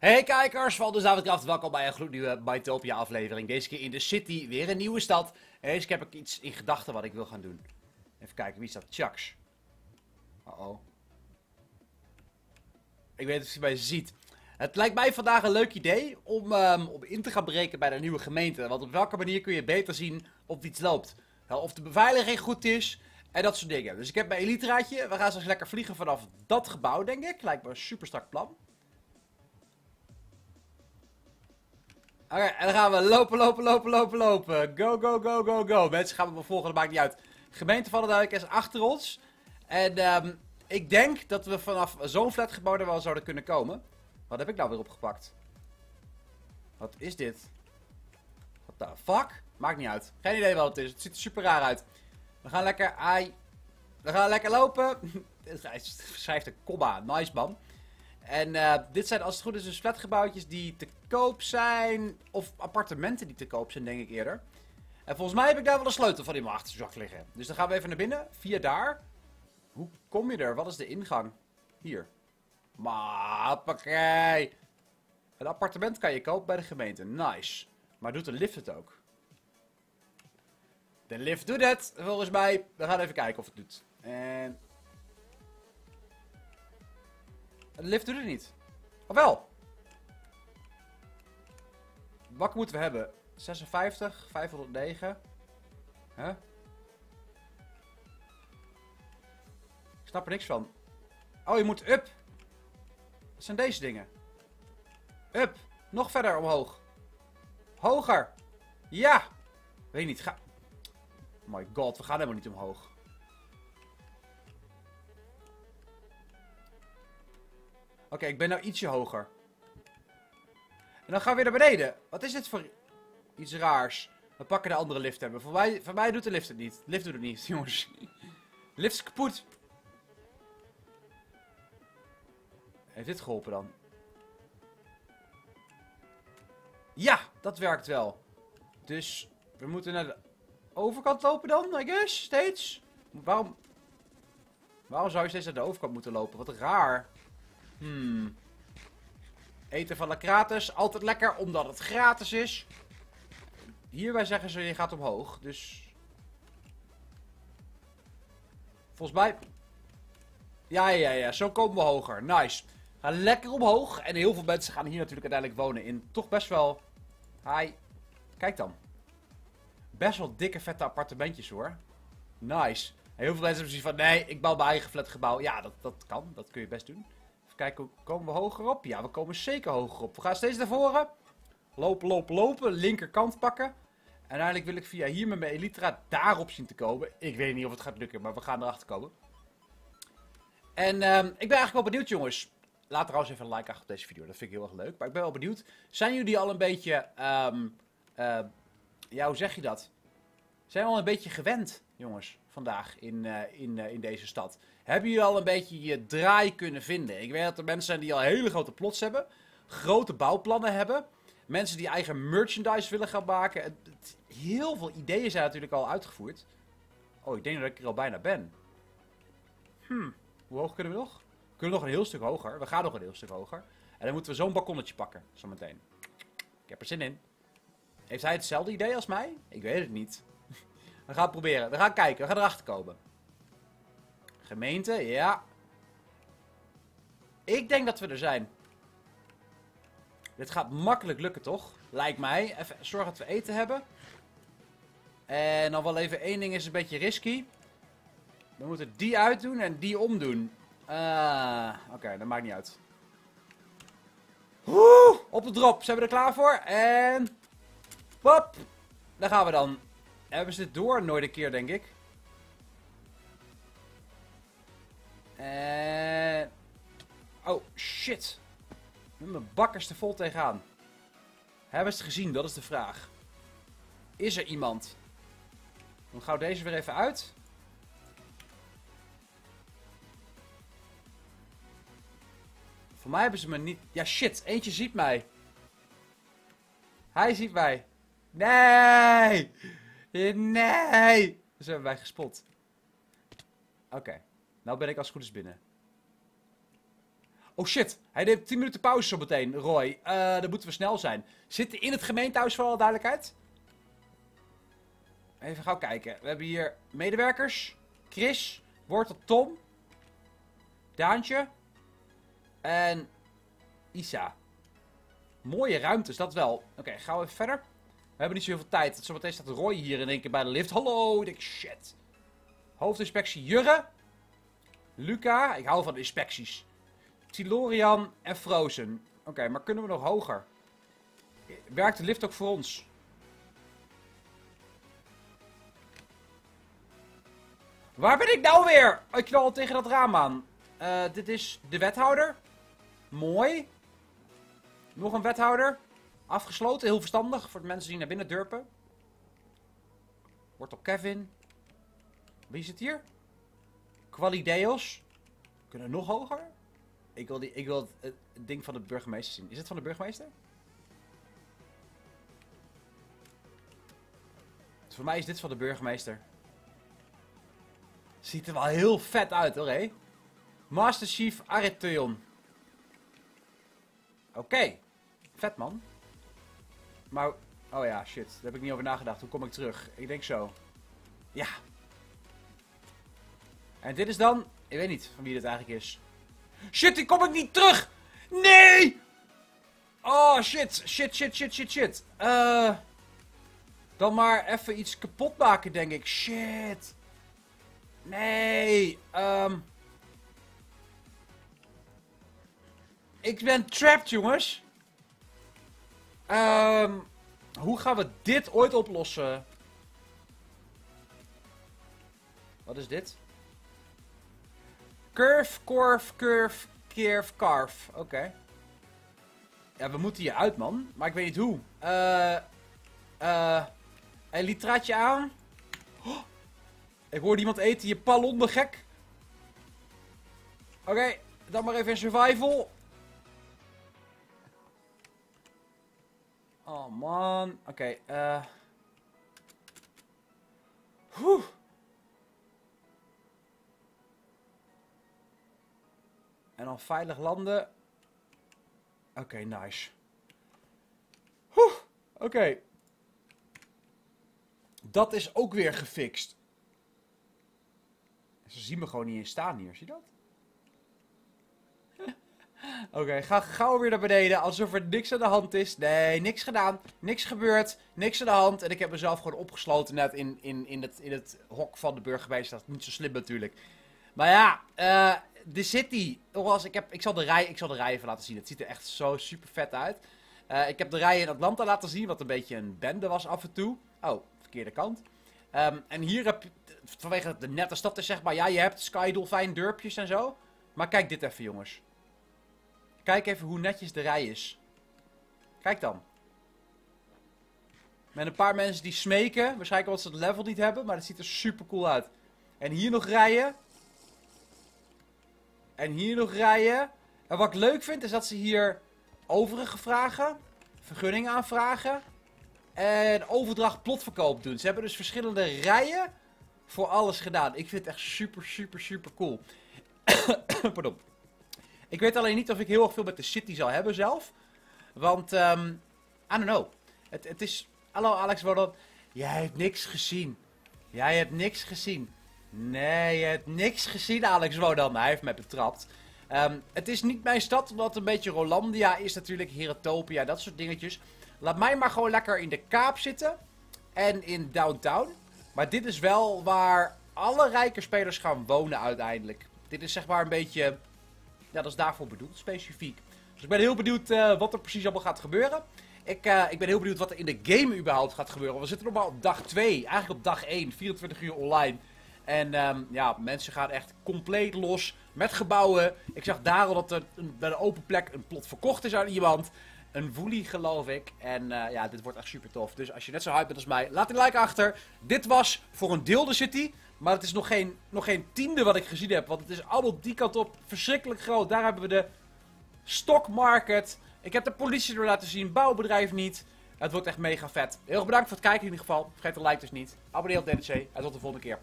Hey kijkers van de Zaterdag, welkom bij een gloednieuwe Mytopia aflevering. Deze keer in de city, weer een nieuwe stad. En deze keer heb ik iets in gedachten wat ik wil gaan doen. Even kijken, wie is dat? Chucks. Uh oh. Ik weet niet of je mij ziet. Het lijkt mij vandaag een leuk idee om, ehm, om in te gaan breken bij de nieuwe gemeente. Want op welke manier kun je beter zien of iets loopt. Of de beveiliging goed is en dat soort dingen. Dus ik heb mijn eliteraadje. We gaan straks lekker vliegen vanaf dat gebouw, denk ik. Lijkt me een super strak plan. Oké, en dan gaan we lopen, lopen, lopen, lopen, lopen. Go, go, go, go, go. Mensen gaan me volgen, dat maakt niet uit. Gemeente de Duik is achter ons. En ehm, ik denk dat we vanaf zo'n flatgebouw er wel zouden kunnen komen. Wat heb ik nou weer opgepakt? Wat is dit? What the fuck? Maakt niet uit. Geen idee wat het is. Het ziet er super raar uit. We gaan lekker... Ai. We gaan lekker lopen. Hij schrijft een komma. Nice man. En eh, dit zijn als het goed is dus flatgebouwtjes die te koop zijn. Of appartementen die te koop zijn, denk ik eerder. En volgens mij heb ik daar wel de sleutel van in mijn achterzak liggen. Dus dan gaan we even naar binnen. Via daar. Hoe kom je er? Wat is de ingang? Hier. Mappakee. Een appartement kan je kopen bij de gemeente. Nice. Maar doet de lift het ook? De lift doet het, volgens mij. We gaan even kijken of het doet. En... De lift doet het niet. Of wel? Wat moeten we hebben? 56, 509. Huh? Ik snap er niks van. Oh, je moet up. Wat zijn deze dingen? Up. Nog verder omhoog. Hoger. Ja. Weet niet. Ga. Oh my god, we gaan helemaal niet omhoog. Oké, ik ben nou ietsje hoger. En dan gaan we weer naar beneden. Wat is dit voor iets raars? We pakken de andere lift hebben. Voor mij, voor mij doet de lift het niet. De lift doet het niet, jongens. Lift is kapot. Heeft dit geholpen dan? Ja, dat werkt wel. Dus we moeten naar de overkant lopen dan, I guess, steeds. Waarom... Waarom zou je steeds naar de overkant moeten lopen? Wat raar. Hmm. Eten van de gratis. Altijd lekker, omdat het gratis is. Hierbij zeggen ze, je gaat omhoog. Dus... Volgens mij... Ja, ja, ja. Zo komen we hoger. Nice. Ga lekker omhoog. En heel veel mensen gaan hier natuurlijk uiteindelijk wonen in toch best wel... Hi. Kijk dan. Best wel dikke, vette appartementjes hoor. Nice. En heel veel mensen hebben zoiets van, nee, ik bouw mijn eigen flatgebouw. Ja, dat, dat kan. Dat kun je best doen. Kijken, komen we hoger op? Ja, we komen zeker hoger op. We gaan steeds naar voren. Lopen, lopen, lopen. Linkerkant pakken. En uiteindelijk wil ik via hier met mijn Elytra daarop zien te komen. Ik weet niet of het gaat lukken, maar we gaan erachter komen. En ehm, ik ben eigenlijk wel benieuwd, jongens. Laat trouwens even een like achter op deze video. Dat vind ik heel erg leuk. Maar ik ben wel benieuwd. Zijn jullie al een beetje... ehm, eh, ja, hoe zeg je dat? Zijn we al een beetje gewend, jongens, vandaag in, eh, in, eh, in deze stad? Hebben jullie al een beetje je draai kunnen vinden? Ik weet dat er mensen zijn die al hele grote plots hebben. Grote bouwplannen hebben. Mensen die eigen merchandise willen gaan maken. Heel veel ideeën zijn natuurlijk al uitgevoerd. Oh, ik denk dat ik er al bijna ben. Hmm, hoe hoog kunnen we nog? We kunnen nog een heel stuk hoger. We gaan nog een heel stuk hoger. En dan moeten we zo'n balkonnetje pakken, zometeen. Ik heb er zin in. Heeft hij hetzelfde idee als mij? Ik weet het niet. We gaan proberen. We gaan kijken. We gaan erachter komen. Gemeente, ja. Ik denk dat we er zijn. Dit gaat makkelijk lukken, toch? Lijkt mij. Even zorgen dat we eten hebben. En dan wel even één ding is een beetje risky. We moeten die uitdoen en die omdoen. Ah, Oké, dat maakt niet uit. Woe, op de drop. Zijn we er klaar voor? En... Hop. Daar gaan we dan. Hebben ze dit door? Nooit een keer, denk ik. En... Oh, shit. Mijn bakkers er vol tegenaan. Hebben ze het gezien? Dat is de vraag. Is er iemand? Dan gauw deze weer even uit. Voor mij hebben ze me niet... Ja, shit. Eentje ziet mij. Hij ziet mij. Nee! Nee! Dus hebben wij gespot. Oké. Nou ben ik als het goed is binnen. Oh shit, hij neemt 10 minuten pauze zo meteen, Roy. Uh, dan moeten we snel zijn. Zitten in het gemeentehuis voor alle duidelijkheid? Even gauw kijken. We hebben hier medewerkers. Chris, Wortel Tom. Daantje. En Isa. Mooie ruimtes, dat wel. Oké, gaan we even verder. We hebben niet zo heel veel tijd. Zometeen staat Roy hier in één keer bij de lift. Hallo, ik shit. Hoofdinspectie Jurre. Luca, ik hou van inspecties. Tilorian en Frozen. Oké, maar kunnen we nog hoger? Werkt de lift ook voor ons? Waar ben ik nou weer? Ik knal tegen dat raam aan. Uh, dit is de wethouder. Mooi. Nog een wethouder. Afgesloten, heel verstandig voor de mensen die naar binnen durpen. Wordt op Kevin. Wie zit hier? Qualideos. Kunnen nog hoger? Ik wil, die, ik wil het, ding van de burgemeester zien. Is het van de burgemeester? Dus voor mij is dit van de burgemeester. Ziet er wel heel vet uit hoor, hé. Master Chief Aretheon. Oké. Vet man. Maar, oh ja, shit. Daar heb ik niet over nagedacht. Hoe kom ik terug? Ik denk zo. Ja. En dit is dan, ik weet niet van wie dit eigenlijk is. Shit, die kom ik niet terug! Nee! Oh, shit. Shit, shit, shit, shit, shit. Uh, dan maar even iets kapot maken, denk ik. Shit. Nee. Um, ik ben trapped, jongens. Um, hoe gaan we dit ooit oplossen? Wat is dit? Curve, curve, curve, curve, carve. Oké. Ja, we moeten hier uit, man. Maar ik weet niet hoe. Eh... Uh, aan. Oh, ik hoorde iemand eten. Je pallon, gek. Oké, dan maar even een survival. Oh man. Oké, okay, eh. Uh. En dan veilig landen. Oké, nice. Oké. Dat is ook weer gefixt. Ze zien me gewoon niet in staan hier, zie je dat? Oké, ga gauw weer naar beneden, alsof er niks aan de hand is. Nee, niks gedaan, niks gebeurd, niks aan de hand. En ik heb mezelf gewoon opgesloten net in, in, in, het, in het hok van de burgemeester. Dat is niet zo slim natuurlijk. Maar ja, uh, de City. Ik, heb, ik, zal de rij, ik zal de rij even laten zien. Het ziet er echt zo super vet uit. Uh, ik heb de rij in Atlanta laten zien, wat een beetje een bende was af en toe. Oh, verkeerde kant. Um, en hier heb je, vanwege de nette stad is zeg maar, ja, je hebt Sky Dolphin durpjes en zo. Maar kijk dit even, jongens. Kijk even hoe netjes de rij is. Kijk dan. Met een paar mensen die smeken. Waarschijnlijk omdat ze het level niet hebben. Maar het ziet er super cool uit. En hier nog rijden. En hier nog rijden. En wat ik leuk vind is dat ze hier overige vragen. Vergunning aanvragen. En overdracht plotverkoop doen. Ze hebben dus verschillende rijen voor alles gedaan. Ik vind het echt super, super, super cool. Pardon. Ik weet alleen niet of ik heel erg veel met de city zal hebben zelf. Want, um, I don't know. Het, het is... Hallo Alex Worden. Jij hebt niks gezien. Jij hebt niks gezien. Nee, je hebt niks gezien, Alex Wodan. Hij heeft mij betrapt. Um, het is niet mijn stad, omdat het een beetje Rolandia is natuurlijk. Heratopia, dat soort dingetjes. Laat mij maar gewoon lekker in de Kaap zitten. En in downtown. Maar dit is wel waar alle rijke spelers gaan wonen uiteindelijk. Dit is zeg maar een beetje... Ja, dat is daarvoor bedoeld, specifiek. Dus ik ben heel benieuwd uh, wat er precies allemaal gaat gebeuren. Ik, uh, ik ben heel benieuwd wat er in de game überhaupt gaat gebeuren. We zitten nog maar op dag 2. Eigenlijk op dag 1, 24 uur online. En um, ja, mensen gaan echt compleet los met gebouwen. Ik zag daar al dat er bij een open plek een plot verkocht is aan iemand. Een woelie, geloof ik. En uh, ja, dit wordt echt super tof. Dus als je net zo hype bent als mij, laat een like achter. Dit was voor een deel de city. Maar het is nog geen, nog geen tiende wat ik gezien heb. Want het is allemaal die kant op verschrikkelijk groot. Daar hebben we de stock market. Ik heb de politie er laten zien. Bouwbedrijf niet. Het wordt echt mega vet. Heel erg bedankt voor het kijken in ieder geval. Vergeet de like dus niet. Abonneer op DDC. En tot de volgende keer.